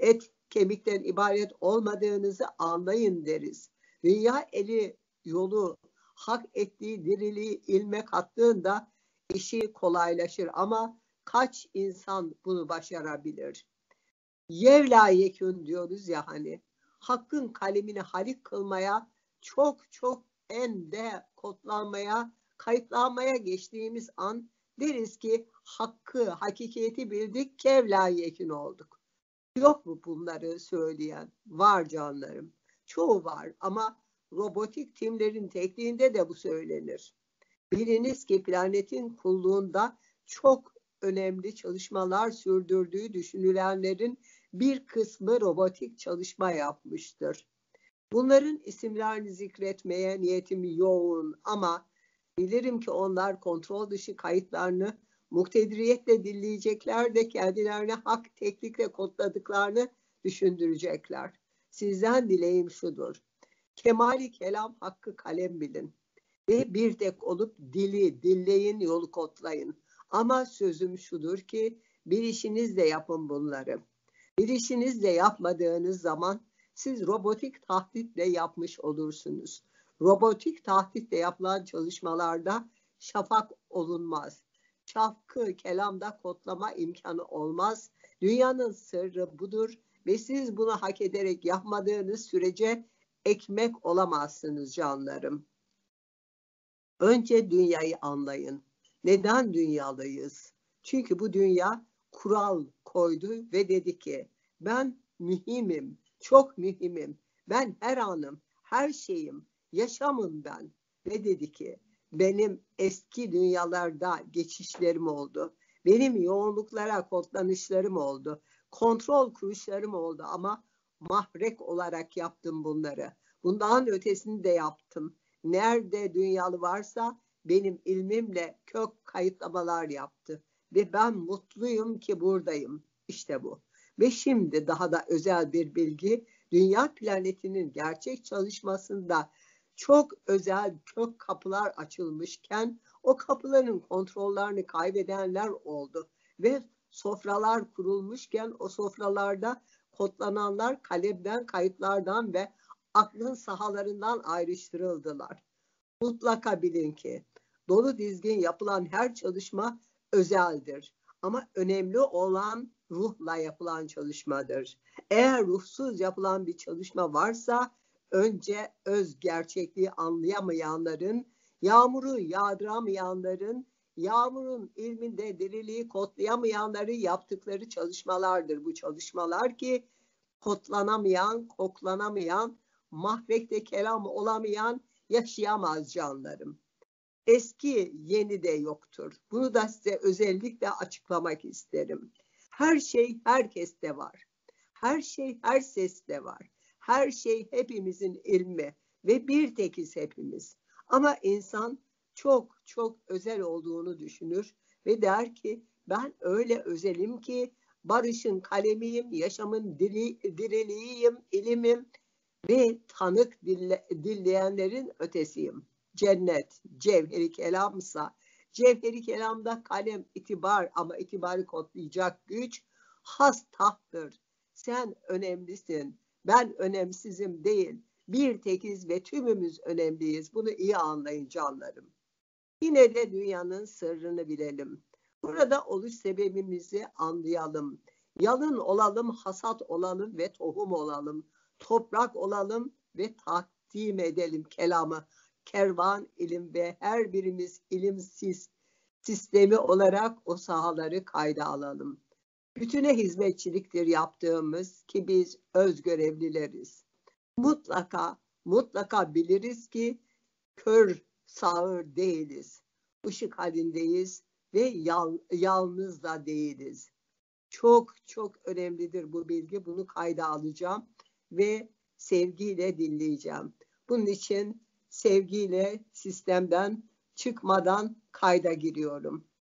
et kemikten ibaret olmadığınızı anlayın deriz. Dünya eli yolu hak ettiği diriliği ilme kattığında işi kolaylaşır ama kaç insan bunu başarabilir? Yevla yekün diyoruz ya hani. Hakkın kalemini halik kılmaya çok çok en de kodlanmaya, kayıtlanmaya geçtiğimiz an deriz ki hakkı, hakikati bildik, kevla yekin olduk. Yok mu bunları söyleyen? Var canlarım. Çoğu var ama robotik timlerin tekniğinde de bu söylenir. Biliniz ki planetin kulluğunda çok önemli çalışmalar sürdürdüğü düşünülenlerin bir kısmı robotik çalışma yapmıştır. Bunların isimlerini zikretmeye niyetim yoğun ama bilirim ki onlar kontrol dışı kayıtlarını muktediriyetle dinleyecekler de kendilerine hak teknikle kodladıklarını düşündürecekler. Sizden dileğim şudur. Kemali kelam hakkı kalem bilin ve bir tek olup dili dilleyin yolu kodlayın. Ama sözüm şudur ki bir işinizle yapın bunları. Bir işinizle yapmadığınız zaman siz robotik tahditle yapmış olursunuz. Robotik tahditle yapılan çalışmalarda şafak olunmaz. Şafkı kelamda kodlama imkanı olmaz. Dünyanın sırrı budur ve siz bunu hak ederek yapmadığınız sürece ekmek olamazsınız canlarım. Önce dünyayı anlayın. Neden dünyalıyız? Çünkü bu dünya kural koydu ve dedi ki ben mühimim, çok mühimim. Ben her anım, her şeyim, yaşamım ben. Ve dedi ki benim eski dünyalarda geçişlerim oldu. Benim yoğunluklara kodlanışlarım oldu. Kontrol kuruşlarım oldu ama mahrek olarak yaptım bunları. Bundan ötesini de yaptım. Nerede dünyalı varsa benim ilmimle kök kayıtlamalar yaptı. Ve ben mutluyum ki buradayım. İşte bu. Ve şimdi daha da özel bir bilgi dünya planetinin gerçek çalışmasında çok özel kök kapılar açılmışken o kapıların kontrollerini kaybedenler oldu ve sofralar kurulmuşken o sofralarda kodlananlar kalemden, kayıtlardan ve aklın sahalarından ayrıştırıldılar. Mutlaka bilin ki dolu dizgin yapılan her çalışma özeldir. Ama önemli olan ruhla yapılan çalışmadır. Eğer ruhsuz yapılan bir çalışma varsa önce öz gerçekliği anlayamayanların, yağmuru yağdıramayanların, yağmurun ilminde diriliği kodlayamayanların yaptıkları çalışmalardır bu çalışmalar ki kodlanamayan, koklanamayan, mahrekte kelam olamayan yaşayamaz canlarım. Eski yeni de yoktur. Bunu da size özellikle açıklamak isterim. Her şey herkeste var. Her şey her seste var. Her şey hepimizin ilmi ve bir tekiz hepimiz. Ama insan çok çok özel olduğunu düşünür ve der ki ben öyle özelim ki barışın kalemiyim, yaşamın dili, diriliğiyim, ilimim ve tanık dille, dilleyenlerin ötesiyim. Cennet, cevheri kelamsa, cevheri kelamda kalem itibar ama itibarı kodlayacak güç has tahttır. Sen önemlisin, ben önemsizim değil. Bir tekiz ve tümümüz önemliyiz. Bunu iyi anlayın canlarım. Yine de dünyanın sırrını bilelim. Burada oluş sebebimizi anlayalım. Yalın olalım, hasat olalım ve tohum olalım. Toprak olalım ve takdim edelim kelamı. Kervan ilim ve her birimiz ilimsiz sistemi olarak o sahaları kayda alalım. Bütüne hizmetçiliktir yaptığımız ki biz öz görevlileriz. Mutlaka, mutlaka biliriz ki kör sağır değiliz. Işık halindeyiz ve yal, yalnız da değiliz. Çok çok önemlidir bu bilgi. Bunu kayda alacağım ve sevgiyle dinleyeceğim. Bunun için sevgiyle sistemden çıkmadan kayda giriyorum.